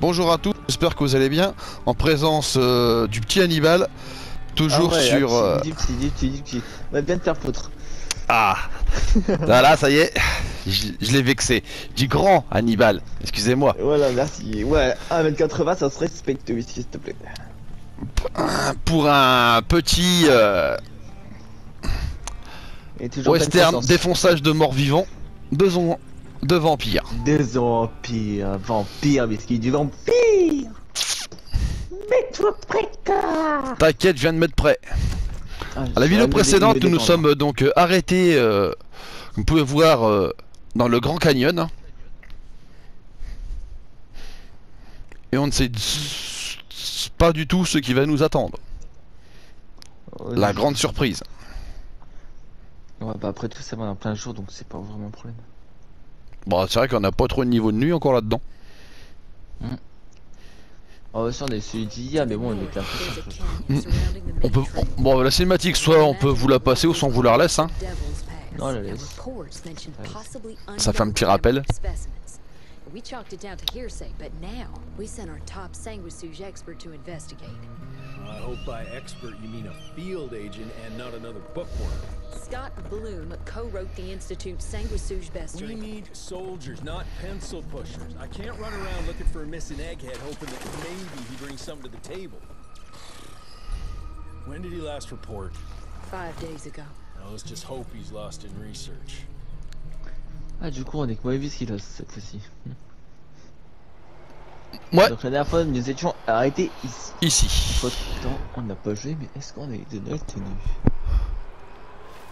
Bonjour à tous, j'espère que vous allez bien. En présence euh, du petit Hannibal, toujours Ah ouais, sur. ah, euh, petit, petit, petit, petit, petit. On va bien te faire foutre. Ah Voilà, ça y est, je, je l'ai vexé. Du grand Hannibal, excusez-moi. Voilà, merci. Ouais, 1m80, ça se respecte, oui, s'il te plaît. Pour un petit euh, Et toujours pleine western défonçage de morts vivants, besoin de vampires. Des vampires, vampires, whisky du vampire Mets-toi prêt, car T'inquiète, je viens de mettre prêt. Ah, À la vidéo précédente, nous nous sommes euh, donc euh, arrêtés, euh, vous pouvez voir, euh, dans le Grand Canyon. Et on ne sait pas du tout ce qui va nous attendre. Oh, La grande surprise. Ouais, bah après tout ça va en plein jour, donc c'est pas vraiment un problème. Bon, c'est vrai qu'on n'a pas trop de niveau de nuit encore là-dedans. Oh, aussi, on est celui d'hier, mais bon, on est un peu Mm. On peut, on- bon, la cinématique, soit on peut vous la passer ou soit on vous la relaisse. Hein. Non, la laisse. Ça fait un petit rappel. We chalked it down to hearsay, but now we sent our top sanguisuge expert to investigate. I hope by expert you mean a field agent and not another bookworm. Scott Bloom co-wrote the Institute's sanguisuge We bestiary. need soldiers, not pencil pushers. I can't run around looking for a missing egghead hoping that maybe he brings something to the table. When did he last report? Five days ago. Now let's just hope he's lost in research. Ah, du coup, on est que Moevis qui l'a cette fois-ci. Ouais, Donc la dernière fois, nous étions arrêtés ici. ici. Pourtant, on n'a pas joué, mais est-ce qu'on a de nouvelles tenues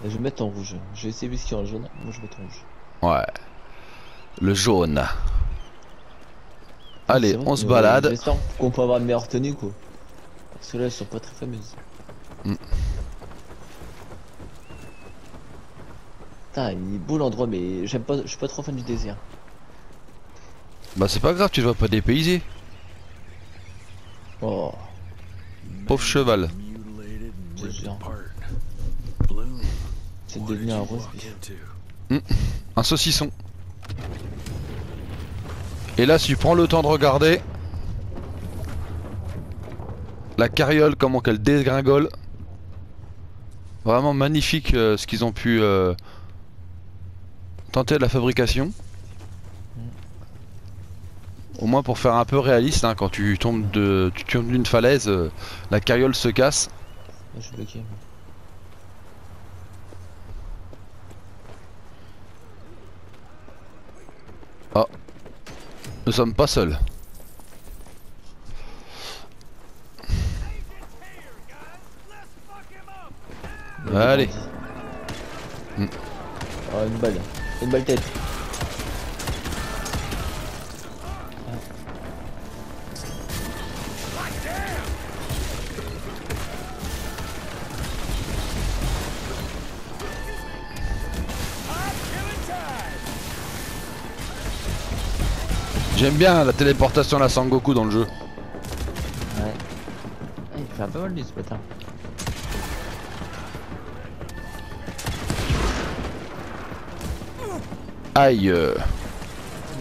Je vais mettre en rouge. Je vais essayer Whisky en jaune. Moi, je vais mettre en rouge. Ouais. Le jaune. Allez, C'est vrai on se balade. J'espère qu'on peut avoir une meilleure tenue, quoi. Parce que là, elles sont pas très fameuses. Mm. Putain, il est beau l'endroit, mais j'aime pas, je suis pas trop fan du désert. Bah, c'est pas grave, tu vas pas dépayser. Oh, Pauvre cheval. Mutilated and C'est ripped sûr. apart. Bloom, c'est did un rose. saucisson. Et là, si tu prends le temps de regarder la carriole, comment qu'elle dégringole. Vraiment magnifique euh, ce qu'ils ont pu euh, tenter de la fabrication. Au moins pour faire un peu réaliste, hein, quand tu tombes de, tu tombes d'une falaise, euh, la carriole se casse. Je suis bloqué. Nous sommes pas seuls. Allez. Oh, une balle. Une balle tête. J'aime bien la téléportation la Sangoku dans le jeu. Ouais. Il fait un peu mal lui ce matin. Aïe. euh.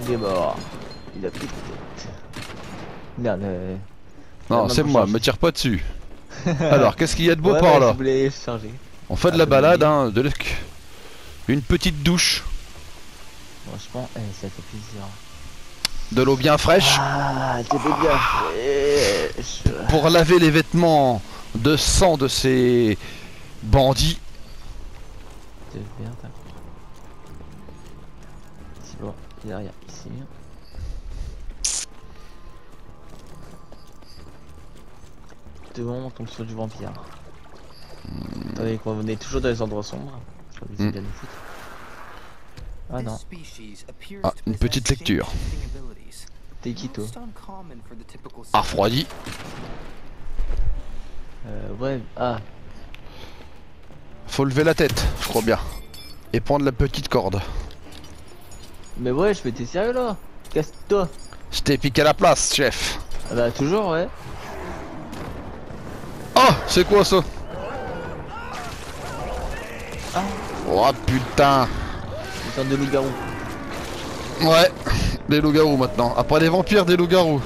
Il est mort. Il a plus de tête. Merde. euh, Non, c'est moi, me tire pas dessus. Alors, qu'est-ce qu'il y a de beau ouais, par là. On fait de Ah, la balade, hein, de une petite douche, Franchement, eh, ça fait plaisir. De l'eau bien fraîche Ah, t'es bien fraîche. pour laver les vêtements de sang de ces bandits. C'est bon, derrière, ici. Devant, on tombe sur du vampire. Attendez, quoi, on est toujours dans les endroits sombres. Hmm. Ah non, Ah, une petite lecture. T'es qui toi Ah, refroidi. Euh, ouais, ah, Faut lever la tête, je crois bien. Et prendre la petite corde. mais ouais, je fais t'es sérieux là? Casse-toi Je t'ai piqué la place, chef. Ah bah, toujours, ouais. Oh, c'est quoi ça? Ah. Oh putain. Sorte de loup-garou. Ouais, les loups-garous maintenant. Après les vampires, des loups-garous.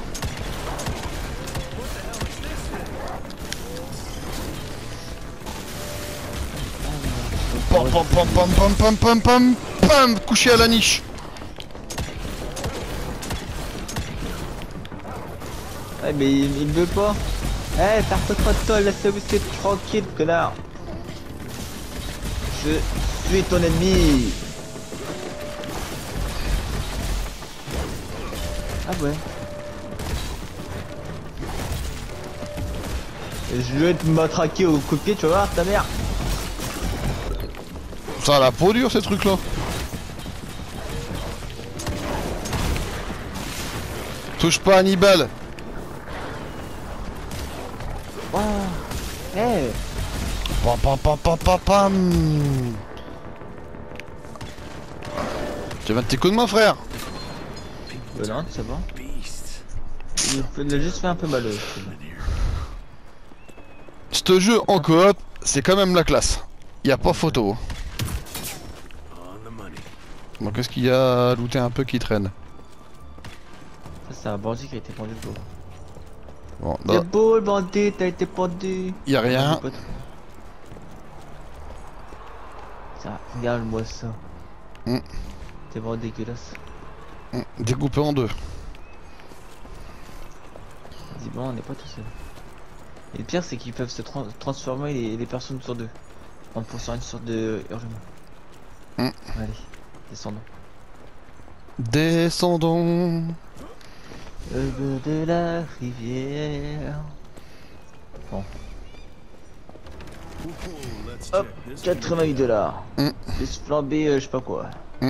Pam pam pam pam pam pam pam pam pam Couché à la niche Ouais mais il, il veut pas Eh hey, personne pas de toi, laisse-le tranquille connard Je suis ton ennemi Ah ouais. Je vais te matraquer au coup de pied, tu vas voir ta mère. Ça a la peau dure ces trucs là. Touche pas Hannibal. Oh. Eh. Pam pam pam pam pam pam. Tu vas tes coups de main frère? C'est bon. Beast. Il a juste fait un peu mal. Ce jeu en coop, c'est quand même la classe. Y a pas photo. Bon, qu'est-ce qu'il y a à looter un peu qui traîne? Ça, c'est un bandit qui a été pendu le. Bon, C'est là, beau le bandit, t'as été pendu. y a rien. Ça, regarde-moi ça. Mm. C'est vraiment dégueulasse. Découpé en deux. Visiblement, on n'est pas tout seul. Et le pire, c'est qu'ils peuvent se tran- transformer les, les personnes sur deux. En poussant une sorte de hurlement. Mm. Allez, descendons. Descendons. Le bord de la rivière. Let's Hop, check this. 88 dollars. Mm. Plus flambé, euh, je sais pas quoi. Mm.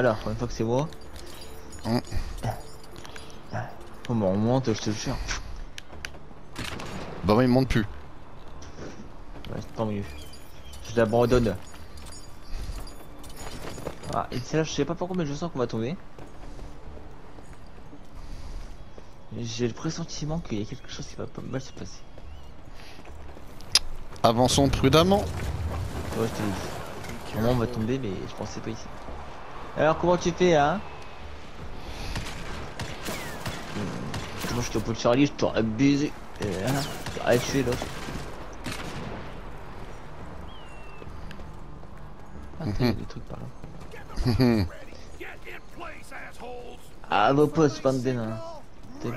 Voilà, pour une fois que c'est moi. Oh, mais on monte, je te le jure. Bah, moi, il monte plus. Ouais, tant mieux. Je l'abandonne. Ah, et celle-là, je sais pas pourquoi, mais je sens qu'on va tomber. J'ai le pressentiment qu'il y a quelque chose qui va pas mal se passer. Avançons prudemment. Ouais, je te. Normalement, on va tomber, mais je pensais pas ici. Alors, comment tu fais, hein Hmm, Moi, je te de Charlie, je t'aurais baisé. Euh, hein, je t'aurais tué, l'autre. Ah, Mhm. des trucs par là. Ah, vos postes, bande de nains. Bon.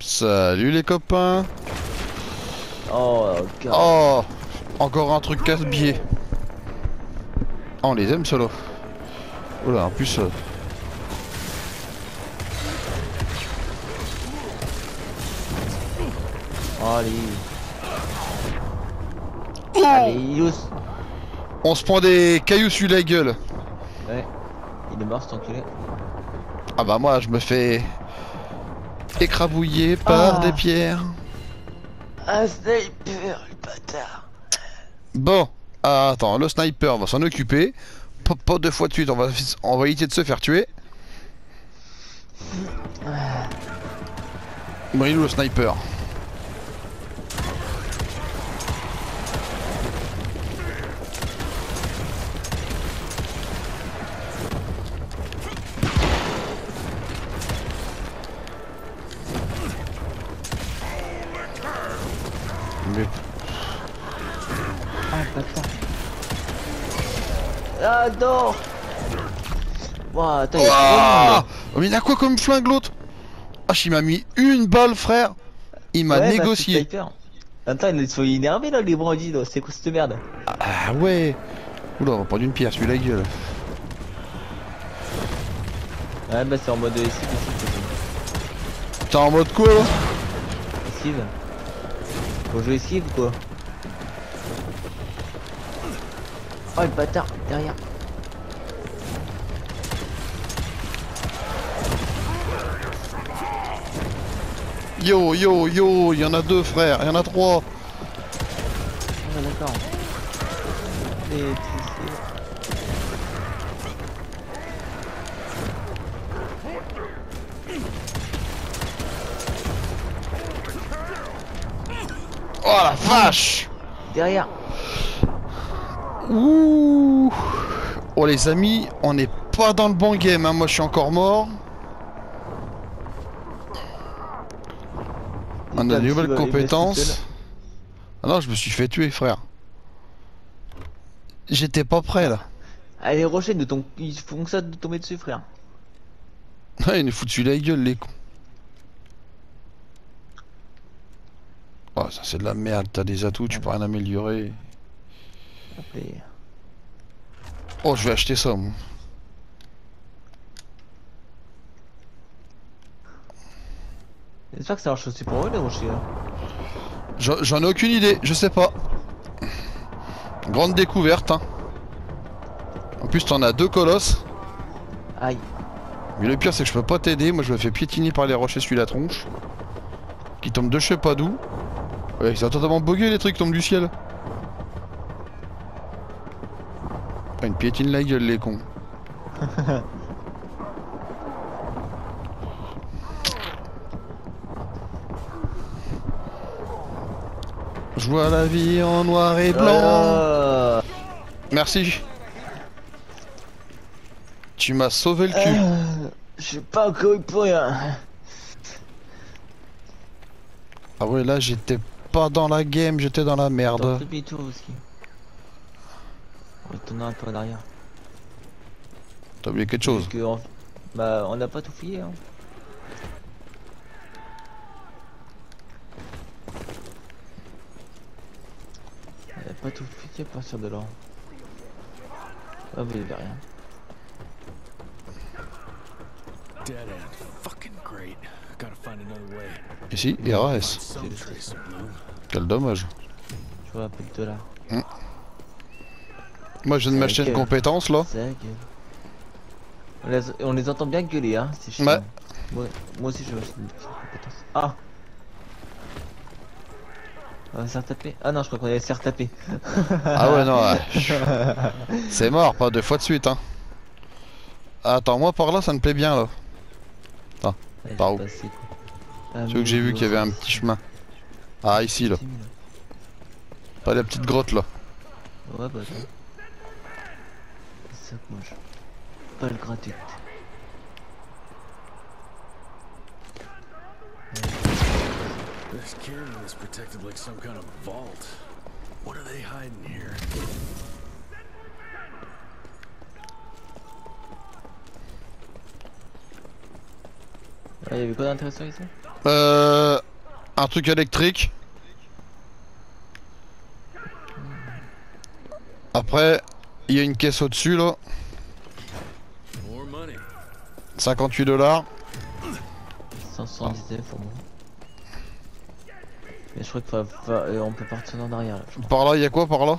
Salut les copains. Oh, god. Oh, encore un truc casse-biais. Oh, on les aime solo. Oula, en plus. euh, Allez. Oh Allez, Yous. on se prend des cailloux sur la gueule. Ouais. Il est mort, cet enculé. Ah bah moi, je me fais écrabouiller par Ah. des pierres. Un sniper, le bâtard. Bon, ah, attends, le sniper va s'en occuper. Pas, pas deux fois de suite, on va, éviter de se faire tuer. Où le sniper Ah, non attends, il a Ah. Oh, Mais il a quoi comme flingue l'autre? Ah, il m'a mis une balle, frère Il m'a Ouais, bah, négocié sniper. Attends, ils sont énervés là, les bandits. C'est quoi cette merde? Ah ouais Oula, on va prendre une pierre, sur la gueule. Ouais, bah, c'est en mode. T'es en mode quoi là? Esquive. Faut jouer esquive quoi. Oh, le bâtard, derrière. Yo, yo, yo, il y en a deux frères, il y en a trois Ah, d'accord. Oh la vache Derrière. Ouh Oh les amis, on est pas dans le bon game, hein. moi je suis encore mort. On a de nouvelles compétences. Ah non, je me suis fait tuer, frère. J'étais pas prêt là. Ah, les rochers de ton... ils font ça de tomber dessus, frère. Ah, ils nous foutent la gueule, les cons. Oh, ça c'est de la merde, t'as des atouts, tu peux rien améliorer. Oh, je vais acheter ça, moi. J'espère que ça marche aussi pour eux, les rochers. là. J'en ai aucune idée, je sais pas. Grande découverte, hein. En plus, t'en as deux colosses. Aïe. Mais le pire, c'est que je peux pas t'aider. Moi, je me fais piétiner par les rochers sur la tronche. Qui tombent de je sais pas d'où. Ouais, ils sont totalement bugués les trucs qui tombent du ciel. Une piétine la gueule, les cons. Je vois la vie en noir et blanc. Merci. Tu m'as sauvé le cul. Euh, Je suis pas encore eu pour rien. Ah ouais, là j'étais pas dans la game, j'étais dans la merde. Aussi. Retournons un peu en arrière. T'as oublié quelque chose. Parce que on- Bah, on n'a pas tout fouillé. Hein. On n'a pas tout fouillé à partir de là. Ah, y avait rien. Dead end. Fucking great. Gotta find another way. Ici, Find RAS. some trace of Bloom. Quel dommage. Je vois un peu de dollars. Moi je viens de m'acheter une compétence là. On les, on les entend bien gueuler, hein, c'est chiant. Ouais. Moi, moi aussi, je acheter une compétence. Ah On va se retaper Ah non, je crois qu'on allait se retaper. Ah ouais, non, ouais. c'est mort, pas deux fois de suite. Hein. Attends, moi par là ça me plaît bien là. Ouais, Par où quoi. Ah, C'est où que j'ai vu qu'il y avait un petit chemin? Ah, ici là. Pas la petite grotte là. Ouais, bah attends. C'est ça que moi je. Pas le gratuit. This canyon is protected like some kind of vault. What are they hiding here? Ouais, y'avait quoi d'intéressant ici? Euh. Un truc électrique. Après, il y a une caisse au-dessus là. More money. 58 dollars. 519 pour moi. Mais je crois faut- euh, on peut pas retourner en arrière là. Par là, il y a quoi par là?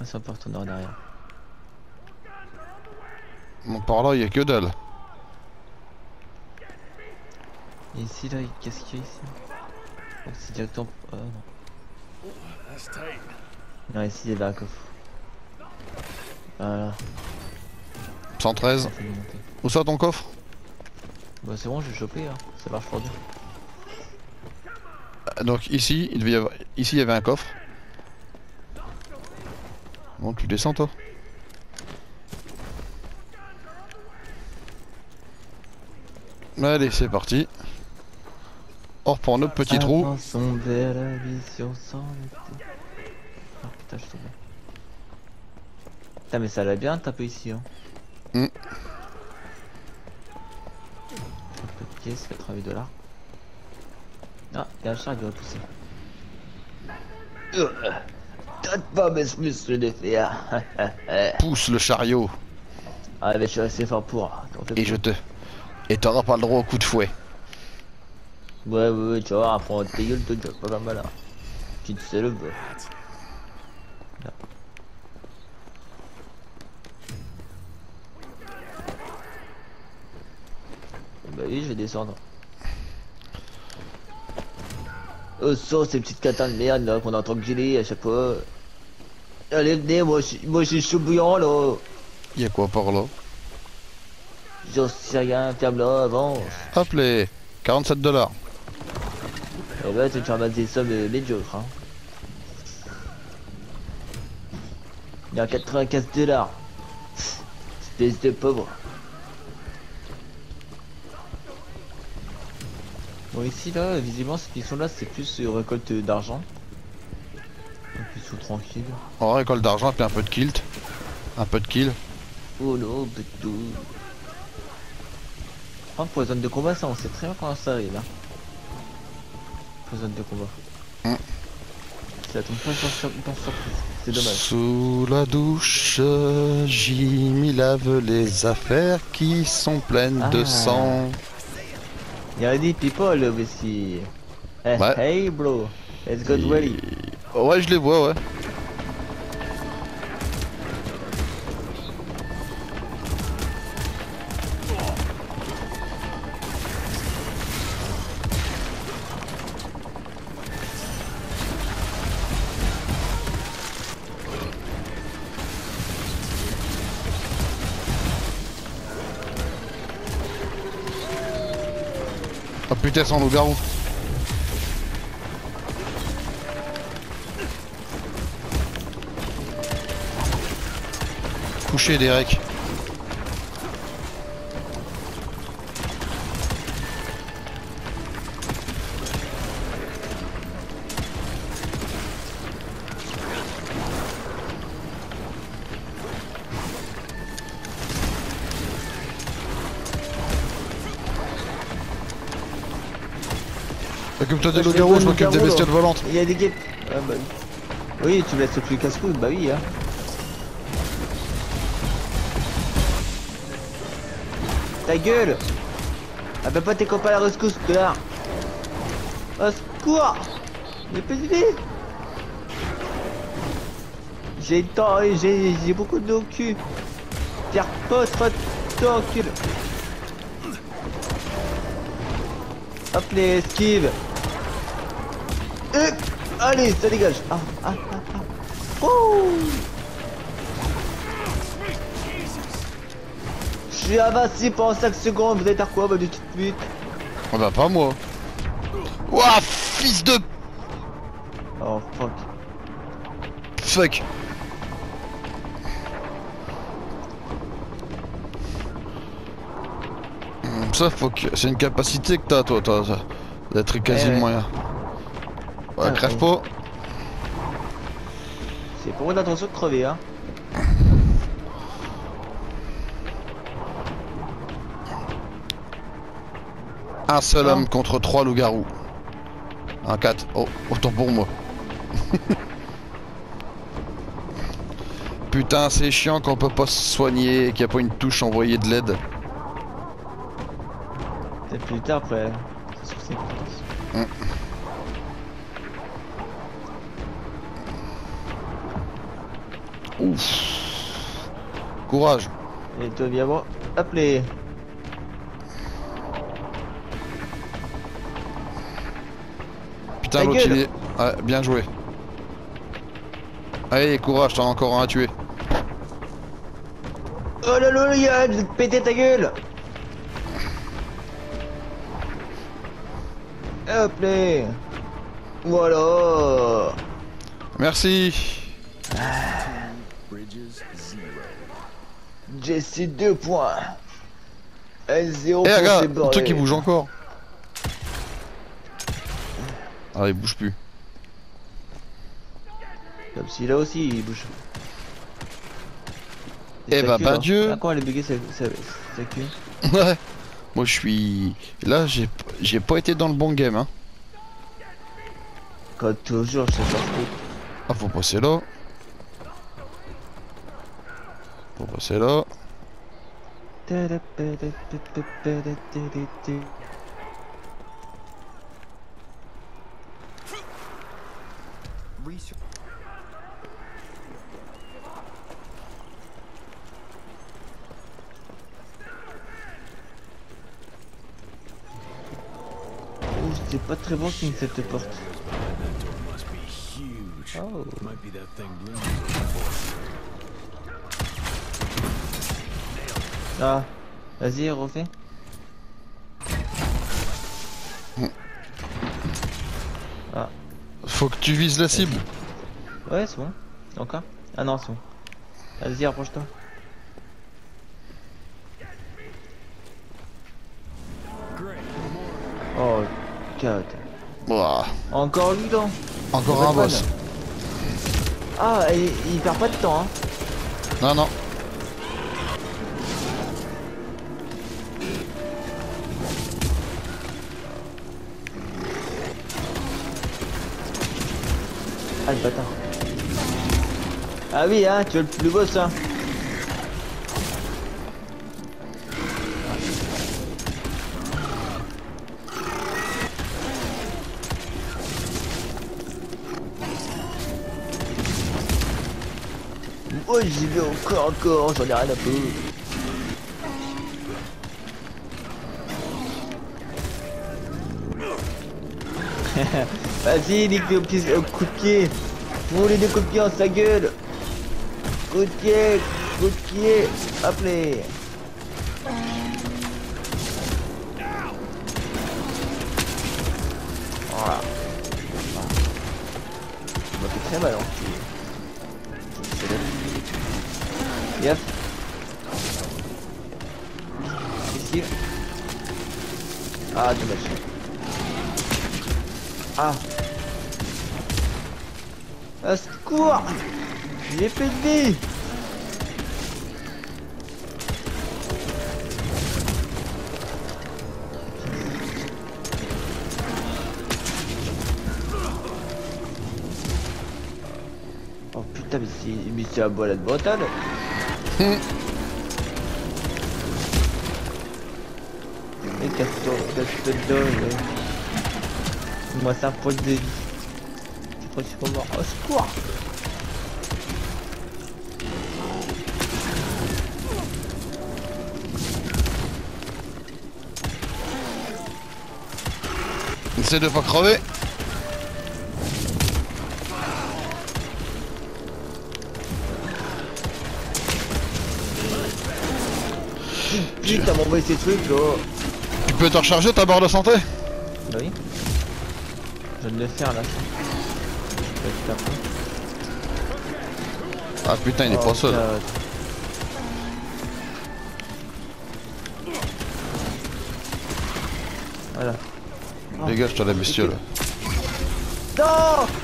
Ah, ça retourner en arrière. Bon, par là, il y a que dalle. Et ici là, qu'est-ce qu'il y a ici? Donc c'est directement. Ah non. That's tight. Non, ici il y avait un coffre. Voilà, 113. ça fait monter. Où ça ton coffre? Bah c'est bon, j'ai chopé, hein. ça marche pour bien. Euh, Donc ici, il devait y avoir... Ici, il y avait un coffre. Bon, tu descends toi. Allez, c'est parti. On reprend notre petit trou. Oh putain, je suis tombé. Putain, mais ça allait bien taper ici, hein. Hmm. Un peu de caisse, 88 dollars. Ah, il y a un chat qui va pousser. Donne pas mes muscles de fer. Pousse le chariot. ah, mais je suis assez fort pour. t'en fais Et pas. je te... Et t'auras pas le droit au coup de fouet. Ouais, ouais, ouais, tu vas voir, après on va te gueule, toi, tu vas pas mal là. Petite salope. Là. Oui, je vais descendre. Oh, ça, ces petites catins de merde là qu'on entend gueuler à chaque fois. Allez, venez, moi, je suis- moi, je suis chaud bouillant là. Il y a quoi par là? J'en sais rien, ferme-la avant. Hop les 47 dollars. Et bah, tu te ramasses des sommes médiocres, hein. Il y a 95 dollars. Espèce de pauvre. Bon ici là, visiblement qui sont là c'est plus euh, récolte d'argent. Donc ils sont tranquilles. On récolte d'argent puis un peu de kilt. Un peu de kill. Oh là, bétou. Par contre pour les zones de combat ça on sait très bien comment ça arrive hein. Pour les zones de combat. Mm. Ça tombe pas sur. C'est dommage. Sous la douche, Jimmy lave les affaires qui sont pleines de Ah. sang. Y'a des people aussi. Hey, Ouais. hey bro, let's go ready. Ouais, je les vois, ouais. Sans loup-garou. Couché, Derek. Occupe-toi des loups-garous, je m'occupe des bestioles volantes. Il y a des guêpes. Ah bah oui. Oui, tu laisses plus casse-couille, bah oui hein. Ta gueule Appelle pas tes copains à la rescousse, connard Au secours J'ai plus d'idées J'ai et j'ai beaucoup de cul Tire pas, toi, cul Hop les esquives Euh, Allez, ça dégage. Ah, ah, ah, ah. Je suis avancé pendant 5 secondes, vous êtes à quoi, bah de toute pute? Oh bah pas moi. Ouah, fils de Oh fuck. Fuck. Hum, Ça faut que c'est une capacité que t'as toi, toi, ça. d'être quasi Eh le ouais. moyen. Ouais, Ah, crève pas. C'est pour une intention de crever, hein Un seul Ah. homme contre trois loups-garous. Un 4. Oh, autant pour moi. Putain, c'est chiant qu'on peut pas se soigner et qu'il n'y a pas une touche envoyer de l'aide. Peut-être plus tard après. C'est Ouf. Courage. Et toi, viens. Hop les. Putain, Ta l'autre il est. Ouais, bien joué. Allez, courage, t'en as encore un à tuer. Oh là là, vais te péter ta gueule Hop. Voilà Merci. Jesse 2 points. L0 Eh, pour regarde, le truc qui bouge encore. Ah, il bouge plus. Comme si là aussi il bouge. Eh bah, bah, Dieu. Ah, quoi, elle est buguée sa, queue? Ouais. Moi, je suis. Là, j'ai j'ai pas été dans le bon game, hein. Quand toujours, je sais pas trop. Ah, faut passer là. Faut passer là. Oh, c'est pas très bon signe cette porte. Oh. Ah, vas-y, refais. Ah. Faut que tu vises la cible. Ouais, c'est bon. Encore Ah non, c'est bon. Vas-y, approche-toi. Oh, god. Ouah. Encore lui, donc. Encore un boss. Ah, il, il perd pas de temps, hein. Non, non. Ah, le bâtard. Ah oui, hein, tu veux le plus boss, hein. Oh, j'y vais encore, encore, j'en ai rien à foutre. Vas-y, nique le petit coup de pied. Vous les deux coups de pied en sa gueule. Coup de pied, coup de pied. Appelez. Voilà. Ça m'a fait très mal, hein. Yep. Ici. Ah, dommage. Ah. À secours. J'ai fait de vie. Oh putain mais c'est mais c'est la balade bretagne Et casse-toi, casse-toi dedans, ouais. Moi c'est un poil de vie. C'est pas mort. Au secours Essaie de pas crever. Putain m'a envoyé ces trucs là Tu peux te recharger ta barre de santé? Bah oui. Je de le faire là. Je vais faire. Ah putain, il est Oh, pas seul. Voilà. Dégage-toi la bestiole. Non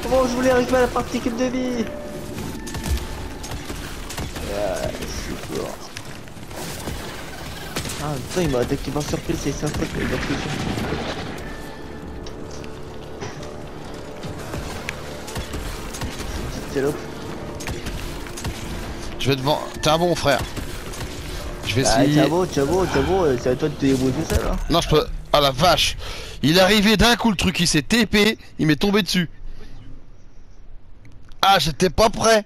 Comment je voulais récupérer la particule de vie? Ah, super. Ah putain il m'a attaqué par surprise, c'est sa faute mais il a salope. Je vais te vendre. T'es un bon frère. Je vais Ah essayer. t'as beau, t'as beau, t'as beau, euh, c'est à toi de te débrouiller tout seul hein. Non, je peux. Ah la vache Il est arrivé d'un coup le truc, il s'est TP, il m'est tombé dessus. Ah, j'étais pas prêt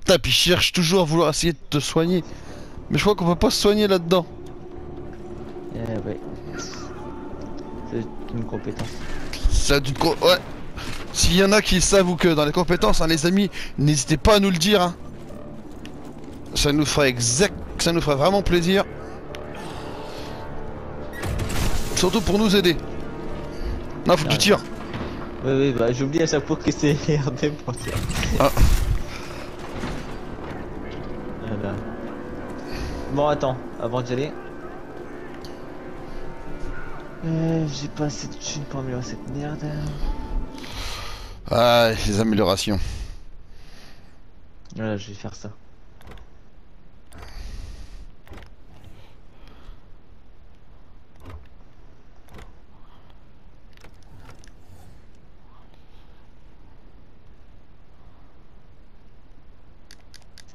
Putain, puis je cherche toujours à vouloir essayer de te soigner. Mais je crois qu'on peut pas se soigner là-dedans. Eh ouais. C'est une compétence. Ça du co- Ouais. S'il y en a qui savent ou que dans les compétences, hein, les amis, n'hésitez pas à nous le dire. hein. Ça nous ferait exact. Ça nous ferait vraiment plaisir. Surtout pour nous aider. Non, faut que tu tires. Oui, oui, bah j'oublie à chaque fois que c'est RD pour ça. Ah. Voilà. Bon, attends, avant d'y aller. Euh, j'ai pas assez de thunes pour améliorer cette merde. Ah, les améliorations. Voilà, je vais faire ça.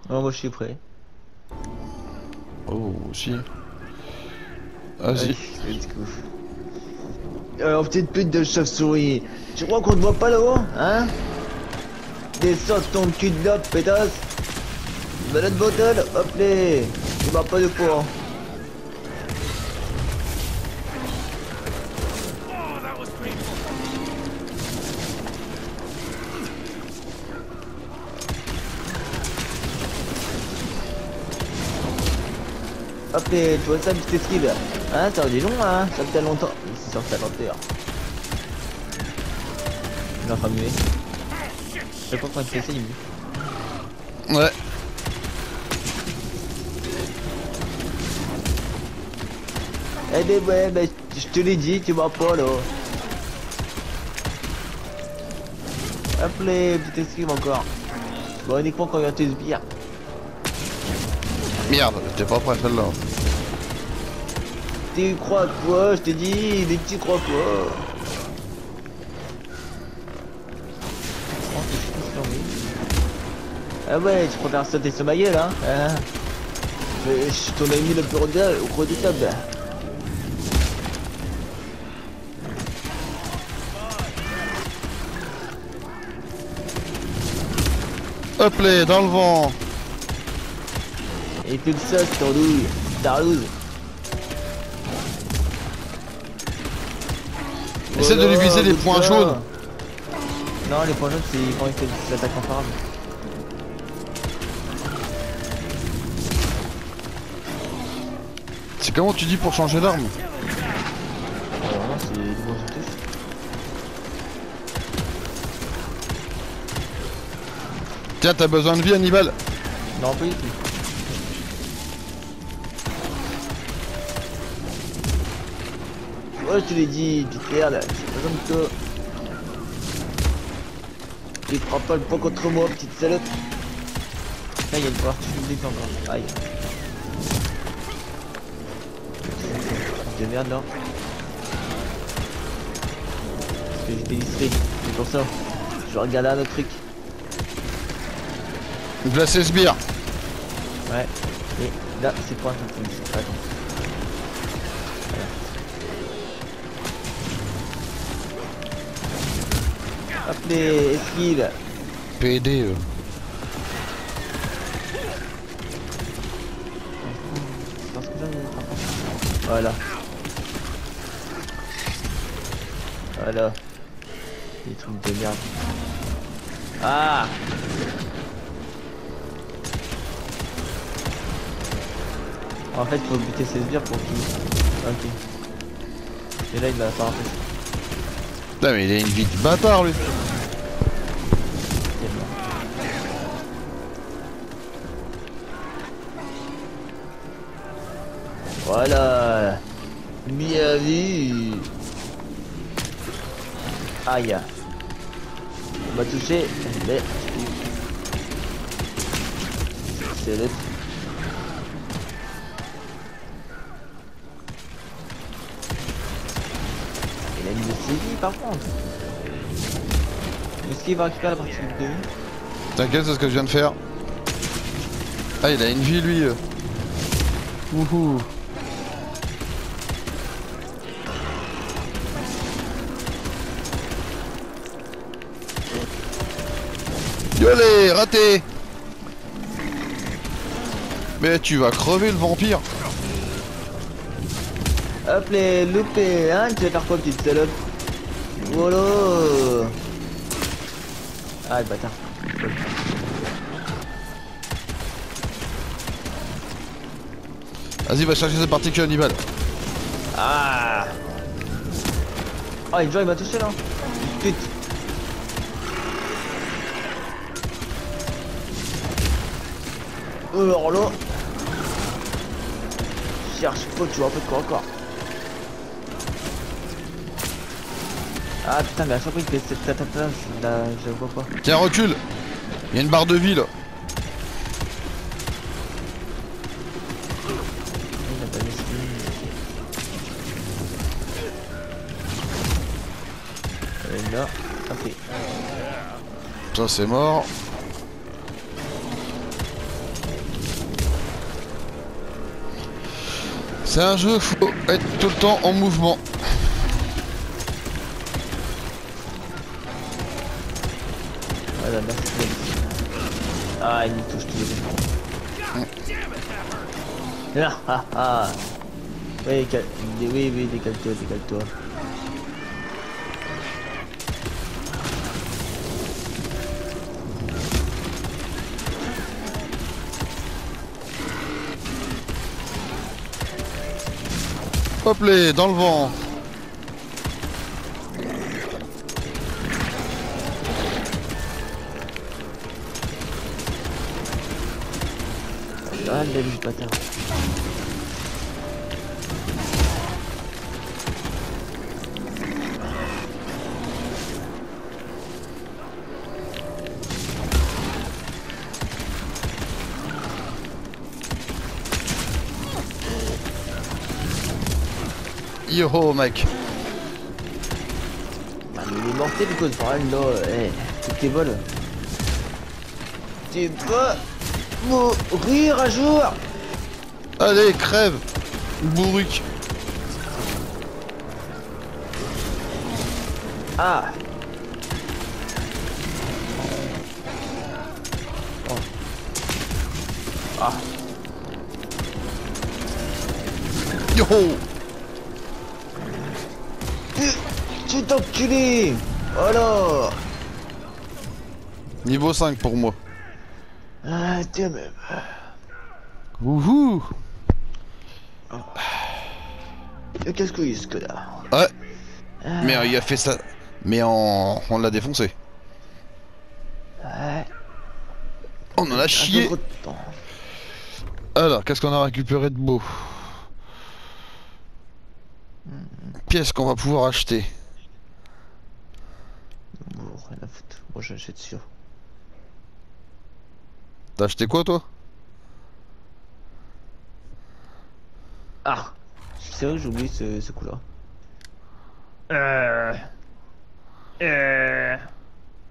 Oh, moi je suis prêt. Oh, si. Vas-y. Go. Alors, petite pute de chauve-souris, tu crois qu'on te voit pas là-haut, hein? Descends ton cul de là, pétasse. Balade bottle, hop les Tu vas pas de quoi Hop les, tu vois ça, petit esquive Hein, ça dit long, hein. Ça fait longtemps. C'est sorti à l'enterre. Il va muer. Je sais pas quand il fait ça, il mue. Ouais. Eh ben ouais, bah Je te l'ai dit, tu m'as pas là. Hop les petites esquives encore. Bon, uniquement quand il y a tes sbires. Merde, j'étais pas prêt celle-là. Tu crois quoi Je t'ai dit, mais tu crois quoi Ah ouais, tu préfères sauter sur ma gueule, hein hein Mais Je suis ton ami le plus redoutable. Hop les, dans le vent. Et tu le sautes, ton douille. Tarlouse. Essaie de lui viser les points jaunes. Non, les points jaunes, c'est quand il fait des attaques comment tu dis pour changer d'arme Alors c'est touche. Tiens, t'as besoin de vie, Hannibal Non, pas du tout. Ouais, je te l'ai dit, petite merde, c'est pas comme toi. Tu feras pas le point contre moi, petite salope. Là, il y a une partie publique encore. Aïe. De merde, là. Parce que j'étais distrait, c'est pour ça. Je regardais un autre truc. Glacé sbire. Ouais. Et là, c'est quoi un truc Attends. Voilà. Hop les esquives. PD. euh. Voilà. Voilà. Des trucs de merde. Ah En fait, faut buter ses sbires pour qu'il... Ok. Et là, il m'a pas empêché. Putain, mais il a une vie de bâtard, lui. Voilà. Bien vu. Aïe. On m'a touché, mais... C'est le... Il a une de vies par contre. Est-ce qu'il va récupérer la partie de vie? T'inquiète, c'est ce que je viens de faire. Ah, il a une vie, lui. euh. Wouhou. Yolé, raté. Mais tu vas crever le vampire. Hop les loupés, hein Tu vas faire quoi petite salope? Voilà. Ah le bâtard. Vas-y, va chercher cette particule, Hannibal. Ah. Oh il il m'a touché là. Pute Alors là Cherche pas, tu vois pas de quoi encore Ah putain mais à chaque fois qu'il fait cette tata là, je vois pas Tiens, recule Il y a une barre de vie, là. Il a pas laissé. Et là, ok. Ça, c'est mort. C'est un jeu, faut être tout le temps en mouvement. Merci. Ah, il me touche tous les deux. Ah, ah, ah. Oui, oui, oui, décale-toi, décale-toi. Les, dans le vent. Ah, le bâtard. Yo mec. Ah, mais il est mortel ce bordel là. Eh, c'est tes vols. Tu vas mourir un jour. Allez, crève Bourrique Ah. Yo Alors Niveau 5 pour moi. Ah, tiens même. Wouhou Le casse-couille ce connard. Ouais, Ah, mais euh, il a fait ça. Mais on, on l'a défoncé. ouais. On en a chié. Alors, qu'est-ce qu'on a récupéré de beau? Pièce qu'on va pouvoir acheter. Bon, rien à foutre. Moi j'achète sûr. T'as acheté quoi toi? Ah Je suis sérieux, j'ai oublié ce, ce coup-là. Euh... Euh...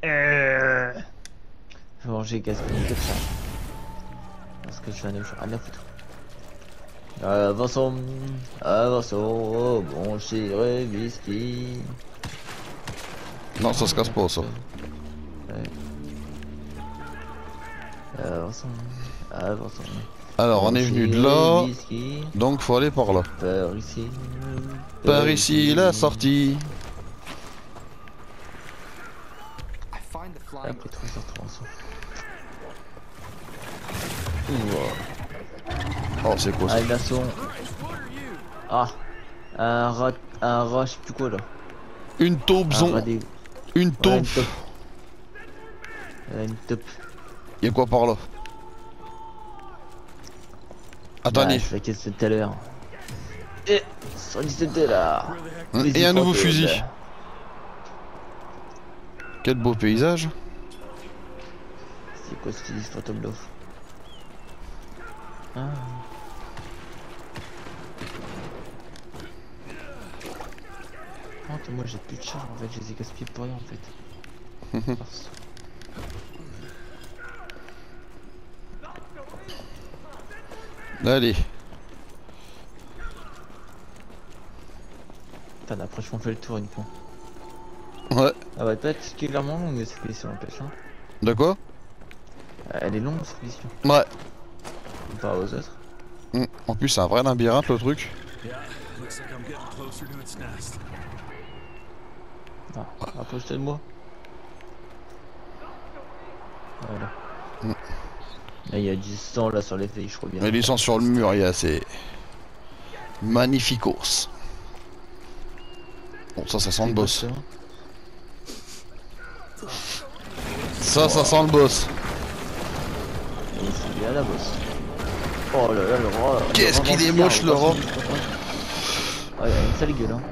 Euh... Je vais manger gaspiller comme ça. Parce que je suis un homme, je suis rien à foutre. Avançons, avançons, oh bon cher whisky. Non, ça se casse pas ça. Avançons, avançons. Alors, on est venu de là, donc faut aller par là. Par ici. Par ici, la sortie. Après 3h30. Oh, c'est quoi ça Ah, glaçon. Ah, un rat, un sais plus quoi là. Une rat zon. Ouais, une taupe. Ouais, une taupe. Y'a quoi par là? Attendez. La caisse de tout à l'heure. Et 117 là. Hein, Et un nouveau fantôme. fusil. Quel beau paysage. C'est quoi ce fusil Phantom Love Ah. Oh, moi j'ai plus de charge en fait, je les ai gaspillés pour rien en fait. Allez. Putain, on a franchement fait le tour uniquement. Ouais. Ah bah particulièrement longue cette mission n'empêche hein. De quoi? Elle est longue cette mission, Ouais. comparé aux autres. Hum, En plus, c'est un vrai labyrinthe le truc. Ah, approche-toi de moi. Voilà. Mm. Là, il y a du sang là sur les feuilles, je crois bien. Et les sens sur le mur, il y a c'est magnificos. Bon, ça, ça sent le boss. Ça, ça sent le boss. C'est bien la bosse. Oh là là, le rat. Qu'est-ce qu'il est moche, le rat. Ah, il a une sale gueule, hein.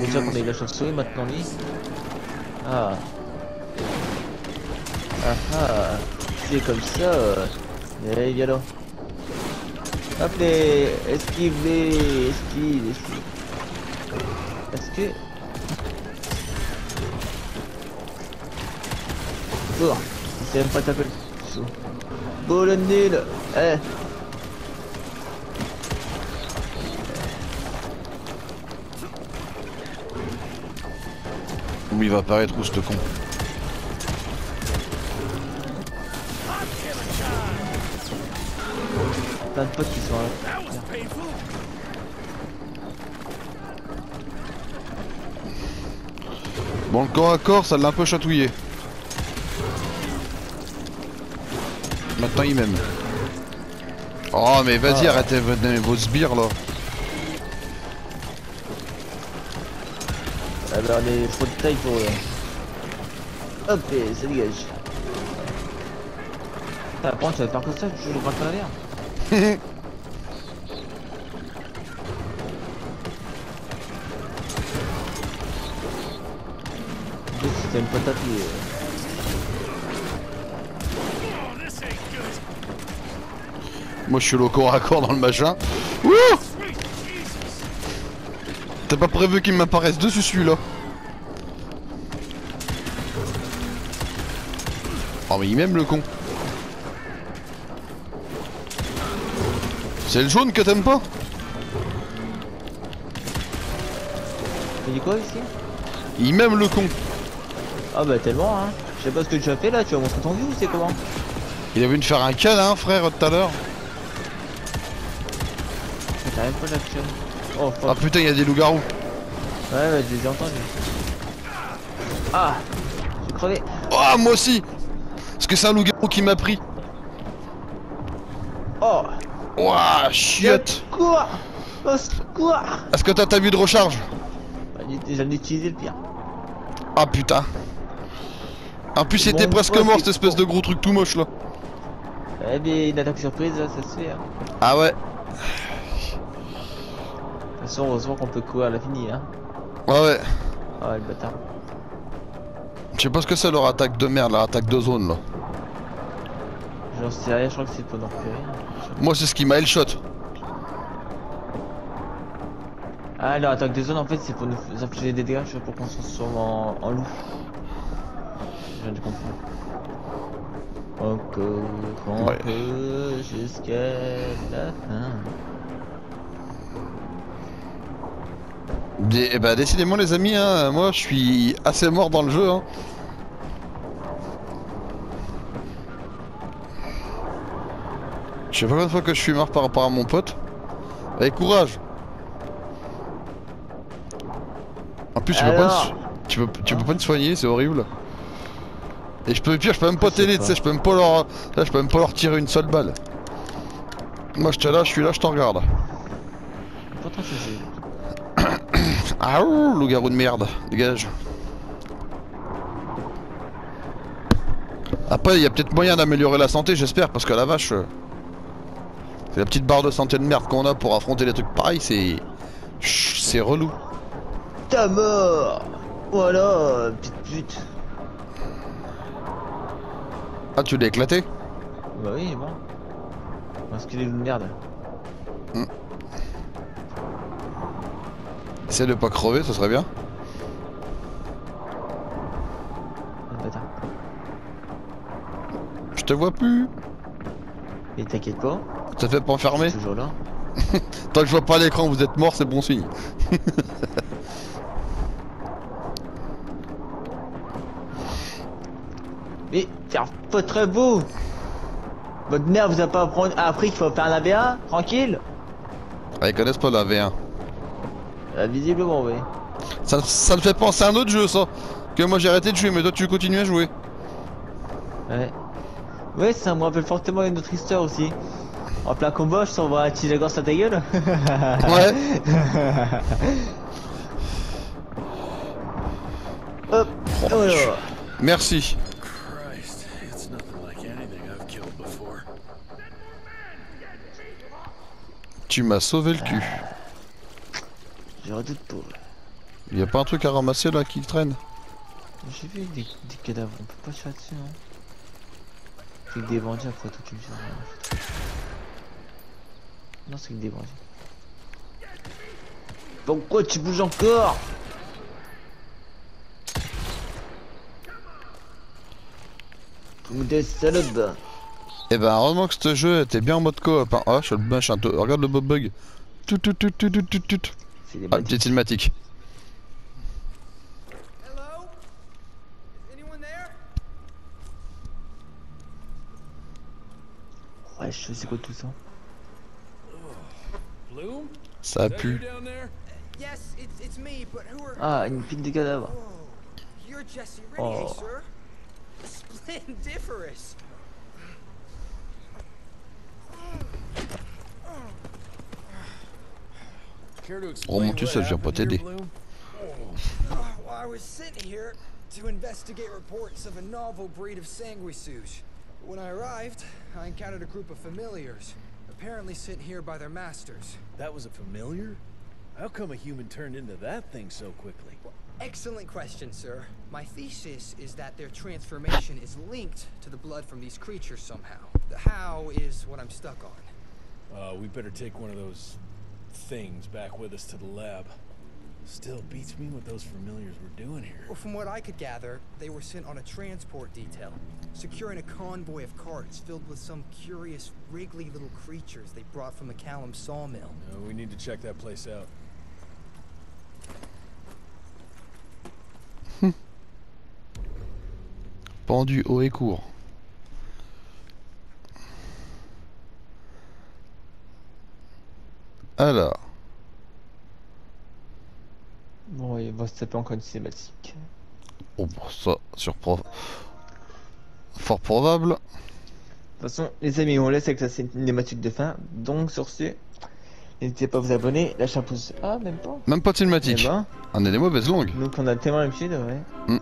Déjà qu'on a eu la chauve-souris, maintenant lui. Ah. Ah ah. C'est comme ça. Eh, viens là. Hop les. Esquive les. Esquive, esquive. Est-ce que. Il sait même pas taper le saut. Bon le Eh Où il va apparaître où ce con? Plein de potes qui sont là. Bon, le corps à corps, ça l'a un peu chatouillé. Maintenant, il m'aime. Oh, mais vas-y, Ah. arrêtez vos, vos sbires là. Alors les trop de taille pour eux. Hop et ça dégage. Par contre, tu vas faire comme ça, tu le à l'air. T'as une patate, est... Moi, je suis le corps à corps dans le machin. C'était pas prévu qu'il m'apparaisse dessus celui-là. Oh mais il m'aime le con. C'est le jaune que t'aimes pas Tu dis quoi ici Il m'aime le con. Ah bah tellement hein. Je sais pas ce que tu as fait là, tu vas montrer ton vue ou c'est comment Il a voulu me faire un câlin frère tout à l'heure. T'as même pas l'action. Oh. Ah putain il y a des loups-garous. Ouais ouais, je les ai entendus. Ah J'ai crevé. Oh moi aussi Parce que c'est un loup-garou qui m'a pris. Ouah chiotte Quoi Au secours Est-ce que t'as ta vue de recharge? Bah, J'en ai utilisé le pire. Ah putain En plus il Bon, était presque mort cette espèce de gros truc tout moche là. Eh bien, une attaque surprise, là, ça se fait. hein. Ah ouais De toute façon, heureusement qu'on peut courir à l'infini, hein. Ouais ouais. Ah ouais, le bâtard. Je sais pas ce que c'est leur attaque de merde, leur attaque de zone là. J'en sais rien, je crois que c'est pour nous repérer. Moi c'est ce qui m'a headshot. Ah, leur attaque de zone, en fait, c'est pour nous infliger des dégâts, pour qu'on se transforme en, en loup. Je viens de comprendre. Encore un Ouais. peu jusqu'à la fin. Dé- eh bah décidément les amis, hein, moi je suis assez mort dans le jeu. Hein. Je sais pas combien de fois que je suis mort par rapport à mon pote. Allez courage En plus tu peux, pas me, tu, peux, tu peux pas me soigner, c'est horrible. Et je peux pire, je peux même pas t'aider, tu sais, je peux même pas leur. Là je peux même pas leur tirer une seule balle. Moi je te là, je suis là, je te regarde. Pourtant. Ah ouh, loup-garou de merde, dégage. Après, il y a peut-être moyen d'améliorer la santé, j'espère, parce que la vache. C'est la petite barre de santé de merde qu'on a pour affronter des trucs pareils, c'est. Chut, C'est relou. Ta mort Voilà, petite pute. Ah, tu l'as éclaté Bah oui, bon. Parce qu'il est une merde. Essaie de pas crever, ça serait bien. Le bâtard. Je te vois plus. Et t'inquiète pas, Ça fait pas enfermer toujours là. Tant que je vois pas l'écran, vous êtes mort, c'est bon signe. Mais faire pas très beau Votre mère vous a pas appris qu'il faut faire un ABA Tranquille Ah, ils connaissent pas la V1. Euh, Visiblement, oui. Ça, ça me fait penser à un autre jeu, ça. Que moi j'ai arrêté de jouer, mais toi tu continues à jouer. Ouais. Ouais, ça me rappelle fortement une autre histoire aussi. En plein combat, je t'envoie un petit à ta gueule. Ouais. Hop, voilà. Merci. Tu m'as sauvé le cul. Je redoute pour. Y a pas un truc à ramasser là qui traîne? J'ai vu des, des cadavres, on peut pas se faire dessus, non? C'est que des bandits après tout, tu me. Non, c'est que des. Pourquoi tu bouges encore? Ou des salopes Eh ben heureusement que ce jeu était bien en mode coop. Hein. Ah, je suis le machin. te- Regarde le bob bug. Tout tout tout tout tout tout Ah, petite cinématique. Ouais, je sais quoi tout ça? Bloom? Ça Is that you pue. down there? Yes, it's, it's me, but who are... Ah, une pile de cadavres. Oh, Renier, Oh. Oh ça vient pas happened here, t'aider. I was sent here to investigate reports of a novel breed of sanguisuge. When I arrived, I encountered a group of familiars, apparently sent here by their masters. That was a familiar? How come a human turned into that thing so quickly? Excellent question, sir. My thesis is that their transformation is linked to the blood from these creatures somehow. The how is what I'm stuck on. Uh, we better take one of those things back with us to the lab. Still beats me what those familiars were doing here. Well, from what I could gather, they were sent on a transport detail, securing a convoy of carts filled with some curious, wriggly little creatures they brought from McCallum sawmill. No, we need to check that place out. Hmm. Pendu haut et court. Alors, va se taper encore une cinématique. oh, bon, ça, surpro... Fort probable. De toute façon, les amis, on laisse avec la cinématique de fin. Donc, sur ce, n'hésitez pas à vous abonner, lâcher un pouce. Ah, même pas. Même pas de Eh cinématique. ben, On a des mauvaises langues. donc on a tellement l'habitude, ouais. Mm.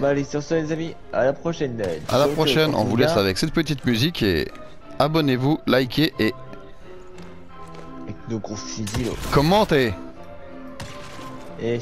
Bah, allez, sur ce, les amis, à la prochaine. À la prochaine, on vous laisse avec cette petite musique et abonnez-vous, likez et Avec nos gros fusils, commentez. Et